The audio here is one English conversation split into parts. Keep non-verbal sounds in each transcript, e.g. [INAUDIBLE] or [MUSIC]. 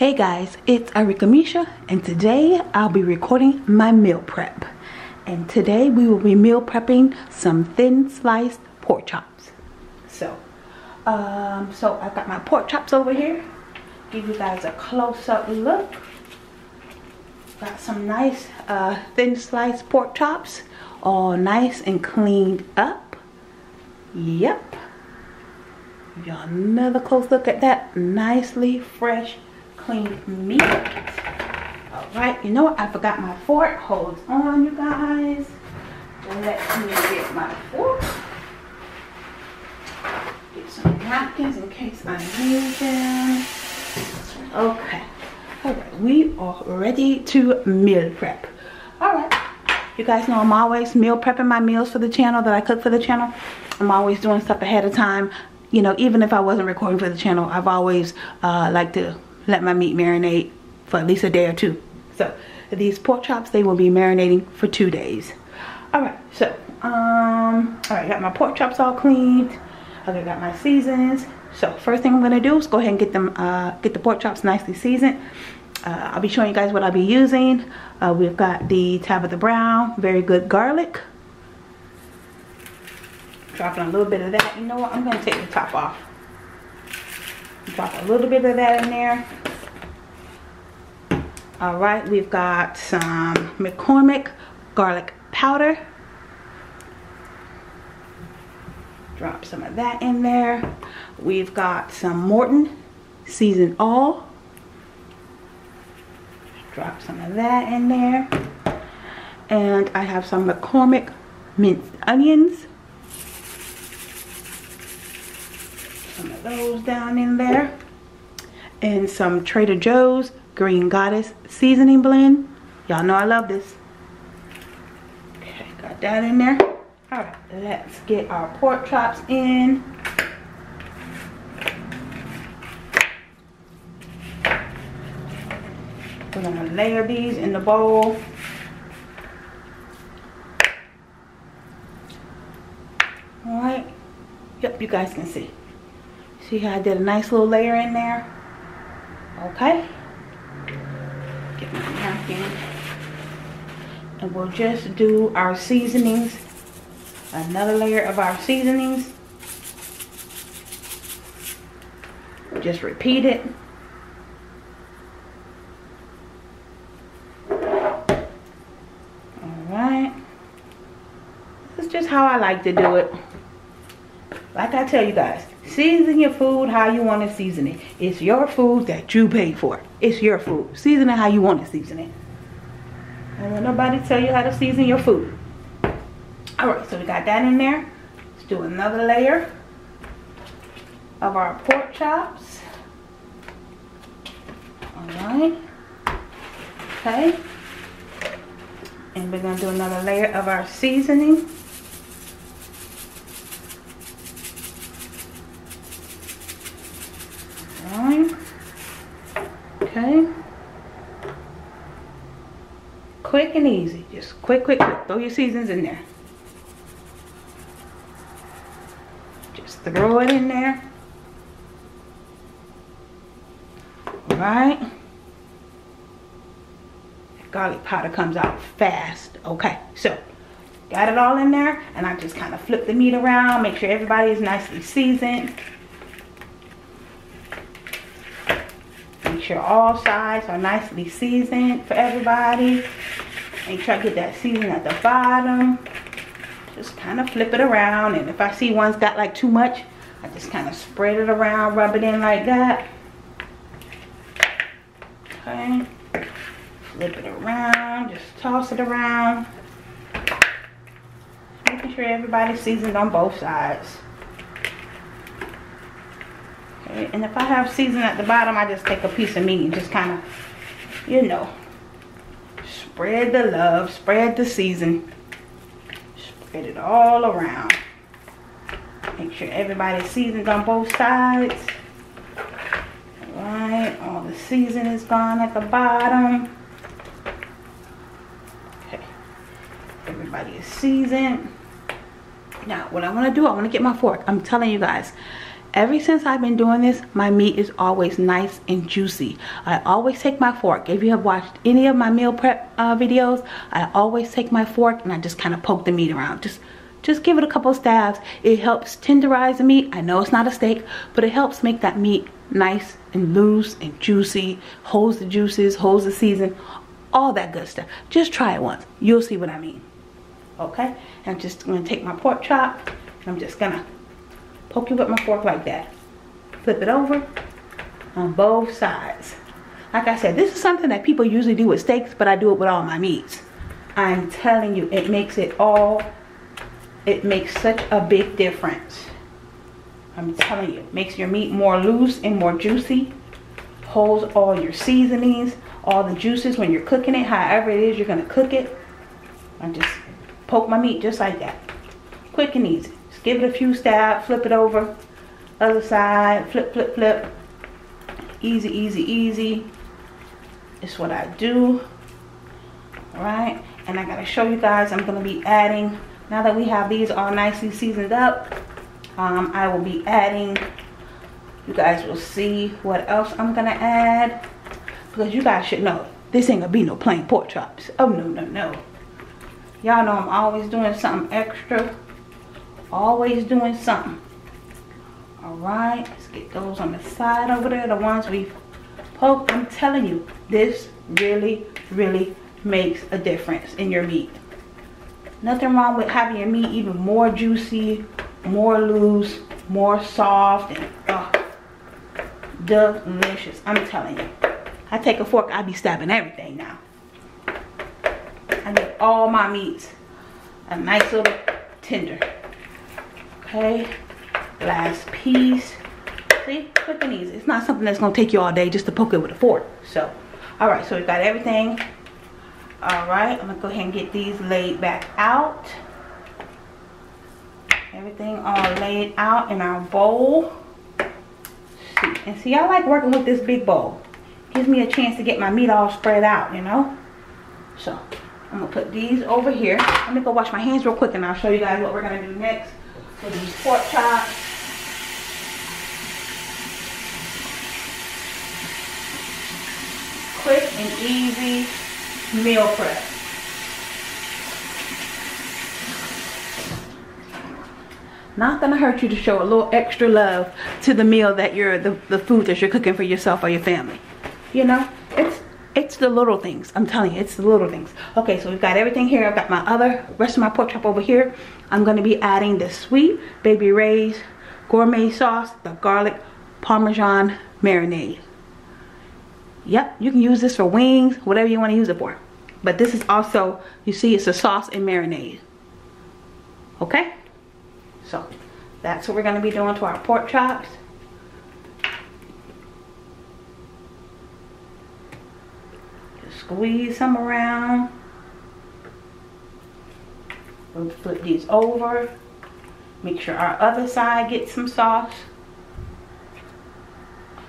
Hey guys, it's Aricka Misha and today I'll be recording my meal prep. And today we will be meal prepping some thin sliced pork chops. So, um, so I've got my pork chops over here. Give you guys a close-up look. Got some nice uh, thin sliced pork chops, all nice and cleaned up. Yep. Y'all another close look at that. Nicely fresh clean meat. All right, you know what? I forgot my fork. Hold on, you guys. Let me get my fork. Get some napkins in case I need them. Okay. All right, we are ready to meal prep. All right. You guys know I'm always meal prepping my meals for the channel that I cook for the channel. I'm always doing stuff ahead of time. You know, even if I wasn't recording for the channel, I've always uh, liked to let my meat marinate for at least a day or two. So these pork chops, they will be marinating for two days. All right, so, um, all right, got my pork chops all cleaned. Okay, got my seasonings. So first thing I'm gonna do is go ahead and get them, uh, get the pork chops nicely seasoned. Uh, I'll be showing you guys what I'll be using. Uh, we've got the Tabitha Brown, very good garlic. Dropping a little bit of that. You know what? I'm gonna take the top off. Drop a little bit of that in there. All right, we've got some McCormick garlic powder. Drop some of that in there. We've got some Morton seasoned all. Drop some of that in there. And I have some McCormick minced onions. Some of those down in there. And some Trader Joe's Green Goddess seasoning blend. Y'all know I love this. Okay, got that in there. All right, let's get our pork chops in. We're gonna layer these in the bowl. All right, yep, you guys can see. See how I did a nice little layer in there? Okay. Get my napkin. And we'll just do our seasonings. Another layer of our seasonings. Just repeat it. Alright. This is just how I like to do it. Like I tell you guys, season your food how you want to season it. It's your food that you paid for. It's your food. Season it how you want to season it. Don't want nobody tell you how to season your food. Alright, so we got that in there. Let's do another layer of our pork chops. Alright. Okay. And we're going to do another layer of our seasoning. Alright. Okay. Quick and easy. Just quick, quick, quick. Throw your seasons in there. Just throw it in there. Alright. Garlic powder comes out fast. Okay, so got it all in there and I just kind of flip the meat around, make sure everybody is nicely seasoned. Make sure all sides are nicely seasoned for everybody. Make sure I get that seasoning at the bottom. Just kind of flip it around. And if I see one's got like too much, I just kind of spread it around, rub it in like that. Okay. Flip it around. Just toss it around. Making sure everybody's seasoned on both sides. Okay, and if I have seasoning at the bottom, I just take a piece of meat and just kind of, you know, spread the love, spread the season, spread it all around. Make sure everybody's seasoned on both sides. Alright, all the season is gone at the bottom. Okay. Everybody is seasoned. Now, what I want to do, I want to get my fork. I'm telling you guys, ever since I've been doing this, my meat is always nice and juicy. I always take my fork. If you have watched any of my meal prep uh, videos, I always take my fork and I just kind of poke the meat around. Just just give it a couple stabs. It helps tenderize the meat. I know it's not a steak, but it helps make that meat nice and loose and juicy, holds the juices, holds the season, all that good stuff. Just try it once. You'll see what I mean. Okay? I'm just going to take my pork chop and I'm just to poke it with my fork like that. Flip it over on both sides. Like I said, this is something that people usually do with steaks, but I do it with all my meats. I'm telling you, it makes it all it makes such a big difference. I'm telling you, makes your meat more loose and more juicy. Holds all your seasonings, all the juices when you're cooking it, however it is you're gonna cook it. I just poke my meat just like that. Quick and easy. Give it a few stabs, flip it over. Other side, flip, flip, flip. Easy, easy, easy. It's what I do. All right, and I gotta show you guys, I'm gonna be adding now that we have these all nicely seasoned up, um, I will be adding, you guys will see what else I'm to add. Because you guys should know, this ain't to be no plain pork chops. Oh, no, no, no. Y'all know I'm always doing something extra. Always doing something. Alright, let's get those on the side over there. The ones we poked. I'm telling you, this really, really makes a difference in your meat. Nothing wrong with having your meat even more juicy, more loose, more soft, and oh, delicious. I'm telling you. I take a fork, I be stabbing everything now. I get all my meats a nice little tender. Okay, last piece. See, quick and easy. It's not something that's gonna take you all day just to poke it with a fork. So, all right, so we've got everything all right i'm gonna go ahead and get these laid back out everything all laid out in our bowl see. and see i like working with this big bowl gives me a chance to get my meat all spread out you know so i'm gonna put these over here let me go wash my hands real quick and i'll show you guys what we're gonna do next for these pork chops quick and easy meal prep. Not gonna hurt you to show a little extra love to the meal that you're, the, the food that you're cooking for yourself or your family. You know, it's it's the little things. I'm telling you, it's the little things. Okay, so we've got everything here. I've got my other, rest of my pork chop over here. I'm gonna be adding the Sweet Baby Ray's gourmet sauce, the garlic parmesan marinade. Yep, you can use this for wings, whatever you want to use it for. But this is also, you see, it's a sauce and marinade. Okay? So, that's what we're going to be doing to our pork chops. Just squeeze some around. We'll flip these over. Make sure our other side gets some sauce.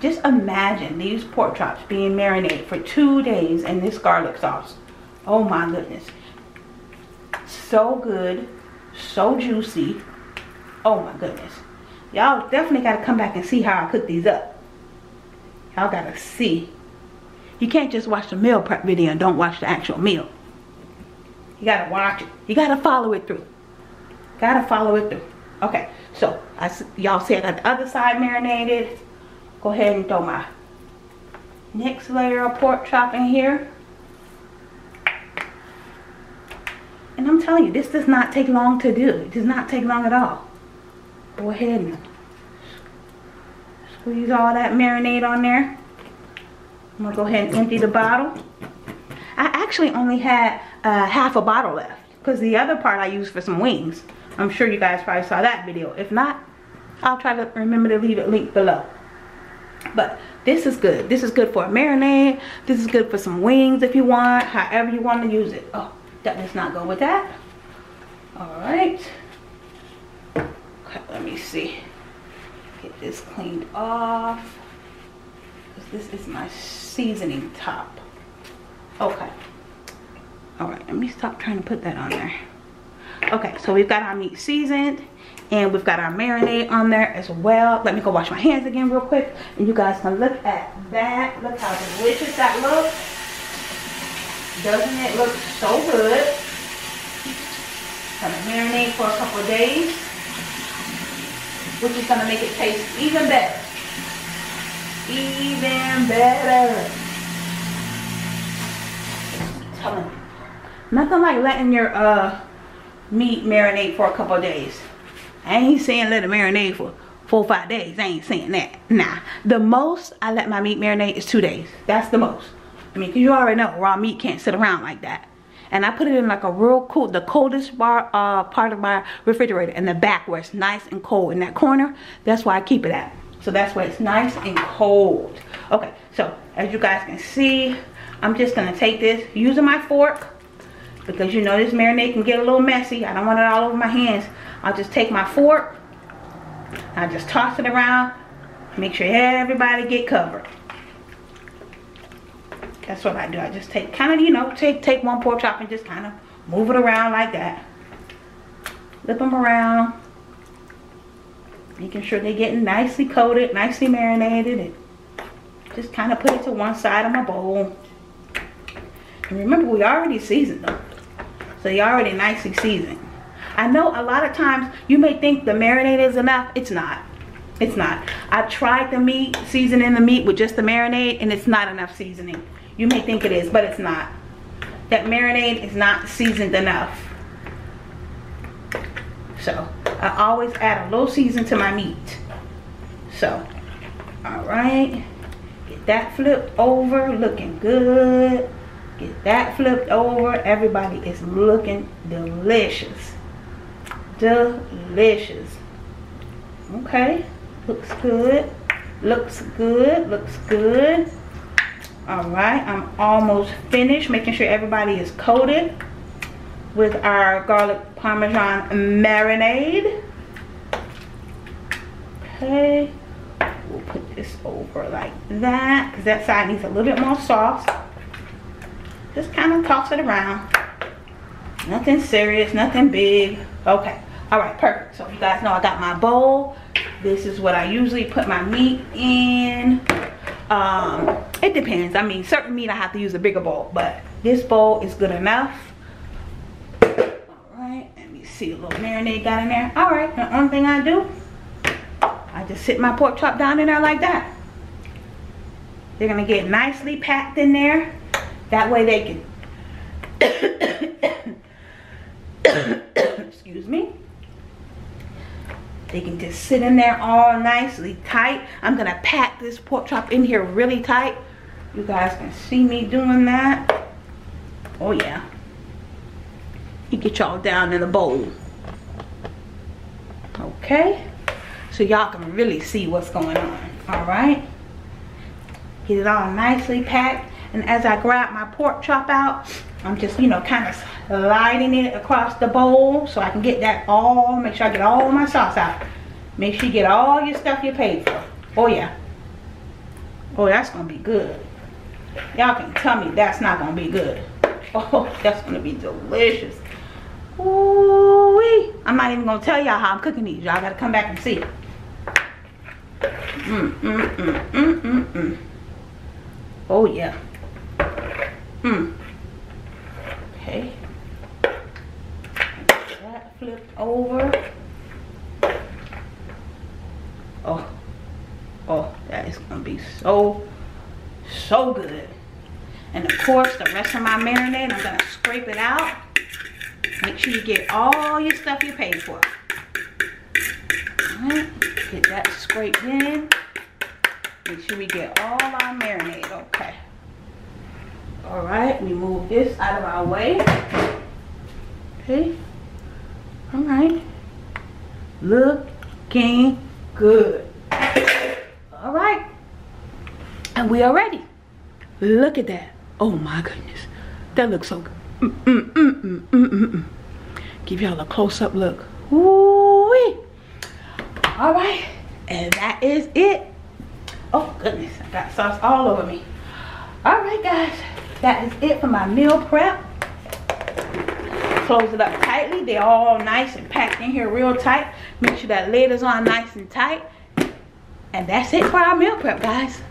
Just imagine these pork chops being marinated for two days in this garlic sauce. Oh my goodness. So good. So juicy. Oh my goodness. Y'all definitely got to come back and see how I cook these up. Y'all got to see. You can't just watch the meal prep video and don't watch the actual meal. You got to watch it. You got to follow it through. Got to follow it through. Okay. So, y'all see I got the other side marinated go ahead and throw my next layer of pork chop in here. And I'm telling you, this does not take long to do. It does not take long at all. Go ahead and squeeze all that marinade on there. I'm gonna go ahead and empty the bottle. I actually only had uh, half a bottle left because the other part I used for some wings. I'm sure you guys probably saw that video. If not, I'll try to remember to leave it linked below. But this is good. This is good for a marinade. This is good for some wings if you want. However you want to use it. Oh, that does not go with that. Alright. Okay, let me see. Get this cleaned off. This is my seasoning top. Okay. All right, let me stop trying to put that on there. Okay, so we've got our meat seasoned and we've got our marinade on there as well. Let me go wash my hands again real quick and you guys can look at that. Look how delicious that looks. Doesn't it look so good? Gonna marinate for a couple days, which is gonna make it taste even better. Even better. telling you. Nothing like letting your uh, meat marinate for a couple days. I ain't saying let it marinate for four or five days. I ain't saying that. Nah. The most I let my meat marinate is two days. That's the most. I mean, because you already know raw meat can't sit around like that. And I put it in like a real cool, the coldest bar, uh, part of my refrigerator in the back where it's nice and cold in that corner. That's why I keep it at. So that's why it's nice and cold. Okay, so as you guys can see, I'm just to take this using my fork because you know this marinade can get a little messy. I don't want it all over my hands. I'll just take my fork. I just toss it around. Make sure everybody get covered. That's what I do. I just take kind of, you know, take take one pork chop and just kind of move it around like that. Flip them around. Making sure they're getting nicely coated, nicely marinated. And just kind of put it to one side of my bowl. And remember, we already seasoned them. So they already nicely seasoned. I know a lot of times you may think the marinade is enough. It's not. It's not. I've tried the meat, seasoning the meat with just the marinade, and it's not enough seasoning. You may think it is, but it's not. That marinade is not seasoned enough. So, I always add a little season to my meat. So, alright. Get that flipped over, looking good. Get that flipped over. Everybody is looking delicious. Delicious. Okay. Looks good. Looks good. Looks good. All right. I'm almost finished. Making sure everybody is coated with our garlic parmesan marinade. Okay. We'll put this over like that because that side needs a little bit more sauce. Just kind of toss it around. Nothing serious nothing big. Okay all right perfect. So you guys know i got my bowl. This is what i usually put my meat in. Um it depends. I mean certain meat i have to use a bigger bowl but this bowl is good enough all right let me see a little marinade got in there all right the only thing i do i just sit my pork chop down in there like that they're gonna get nicely packed in there that way they can, [COUGHS] excuse me, they can just sit in there all nicely tight. I'm gonna pack this pork chop in here really tight. You guys can see me doing that. Oh yeah. Get y'all down in a bowl. Okay. So y'all can really see what's going on. All right. Get it all nicely packed. And as I grab my pork chop out, I'm just, you know, kind of sliding it across the bowl so I can get that all, make sure I get all my sauce out. Make sure you get all your stuff you paid for. Oh, yeah. Oh, that's going to be good. Y'all can tell me that's not going to be good. [LAUGHS] Oh, that's going to be delicious. Ooh -wee. I'm not even to tell y'all how I'm cooking these. Y'all got to come back and see. Mm, mm, mm, mm, mm, mm. Oh, yeah. Hmm. Okay. That flipped over. Oh. Oh, that is gonna be so, so good. And of course, the rest of my marinade, I'm gonna scrape it out. Make sure you get all your stuff you paid for. Get that scraped in. Make sure we get all our marinade, okay. All right, we move this out of our way. Okay. All right. Looking good. All right. And we are ready. Look at that. Oh my goodness. That looks so good. Mm -mm -mm, Give y'all a close-up look. Ooh -wee. All right. And that is it. Oh goodness, I got sauce all over me. All right guys, that is it for my meal prep. Close it up tightly. They're all nice and packed in here real tight. Make sure that lid is on nice and tight. And that's it for our meal prep, guys.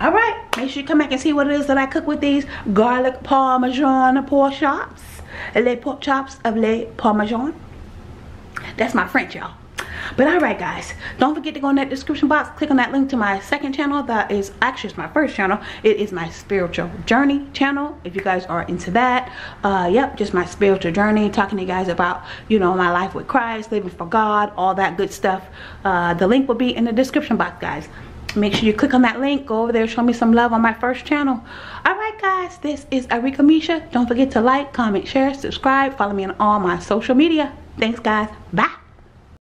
All right, make sure you come back and see what it is that I cook with these garlic parmesan pork chops. Les pork chops of les parmesan. That's my French, y'all. But all right, guys, don't forget to go in that description box. Click on that link to my second channel. That is actually it's my first channel. It is my spiritual journey channel. If you guys are into that, uh, yep, just my spiritual journey. Talking to you guys about you know my life with Christ, living for God, all that good stuff. Uh, the link will be in the description box, guys make sure you click on that link. Go over there show me some love on my first channel. All right guys this is Aricka Misha. Don't forget to like comment share subscribe. Follow me on all my social media. Thanks guys. Bye